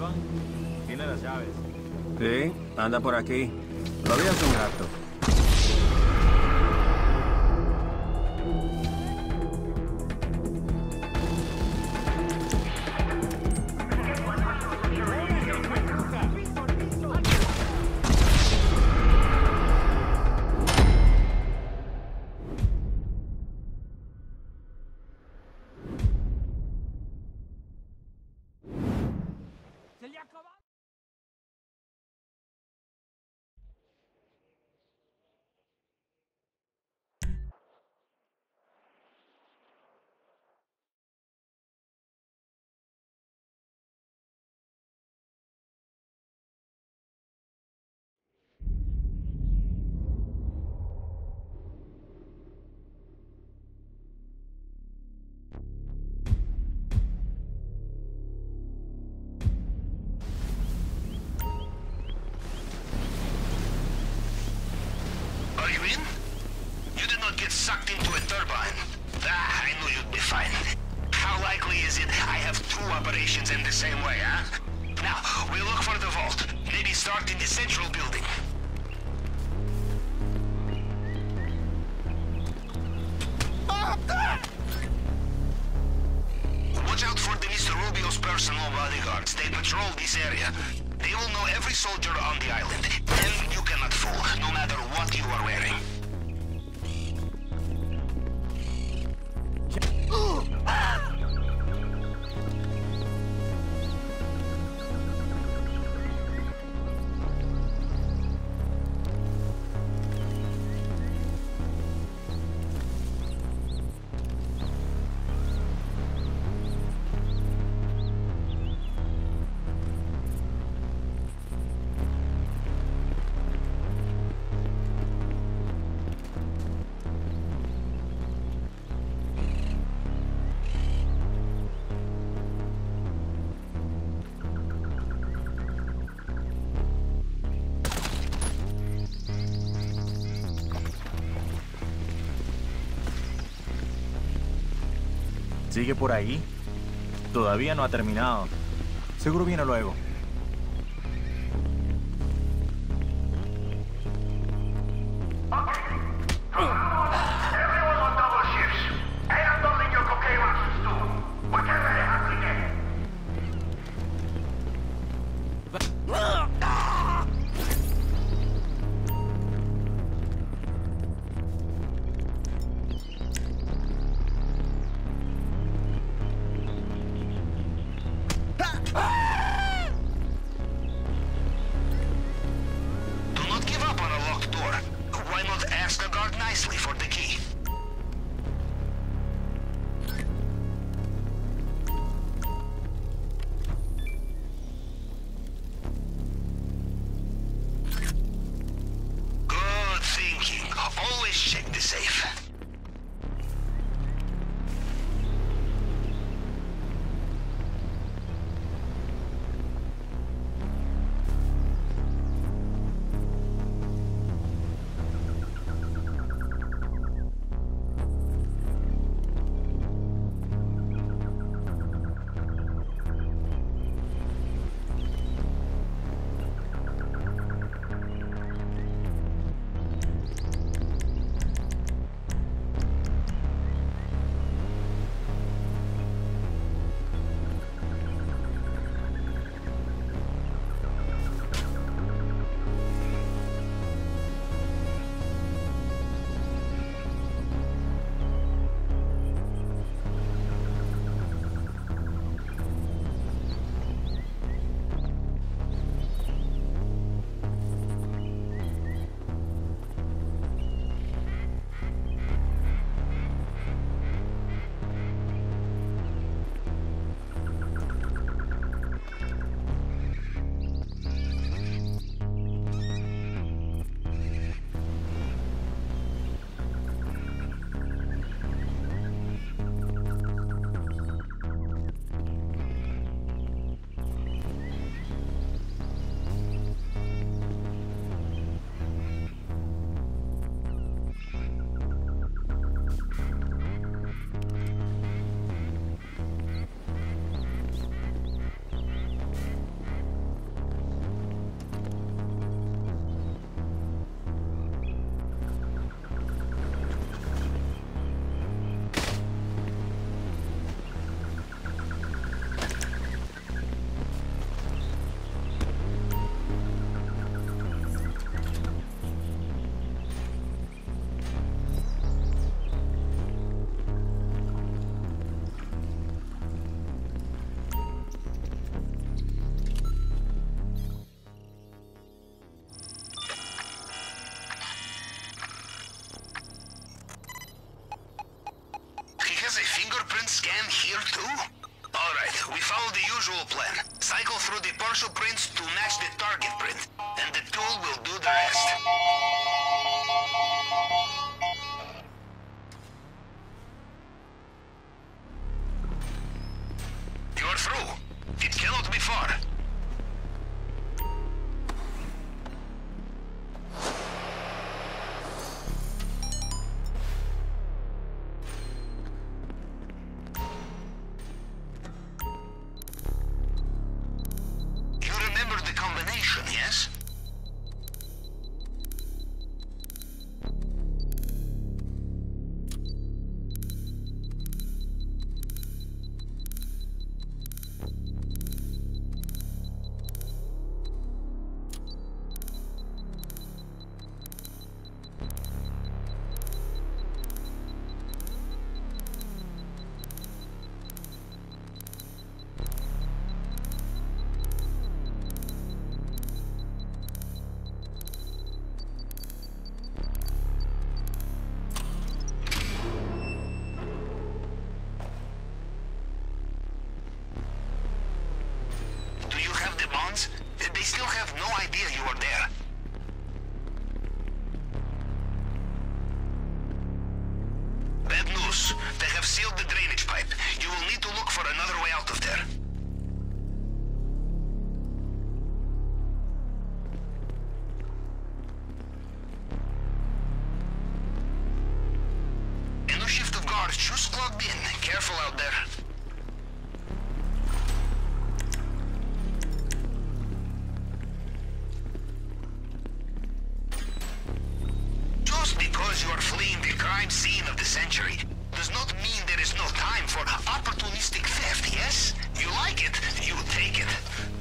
Esteban, tiene las llaves. Sí, anda por aquí. Lo vi un rato. You in? You did not get sucked into a turbine. Ah, I knew you'd be fine. How likely is it I have two operations in the same way, huh? Now, we'll look for the vault. Maybe start in the central building. Watch out for the Mr. Rubio's personal bodyguards. They patrol this area. They will know every soldier on the island. Then you cannot fool, no matter what you are wearing. ¿Sigue por ahí? Todavía no ha terminado. Seguro viene luego. Fingerprint scan here too? Alright, we follow the usual plan. Cycle through the partial prints to match the target print, and the tool will do the rest. You are there. Bad news. They have sealed the drainage pipe. You will need to look for another way out of there. Are fleeing the crime scene of the century does not mean there is no time for opportunistic theft, yes? You like it, you take it.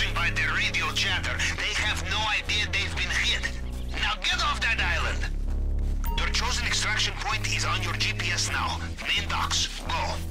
Judging by their radio chatter, they have no idea they've been hit. Now get off that island! Your chosen extraction point is on your GPS now. Main docks, go.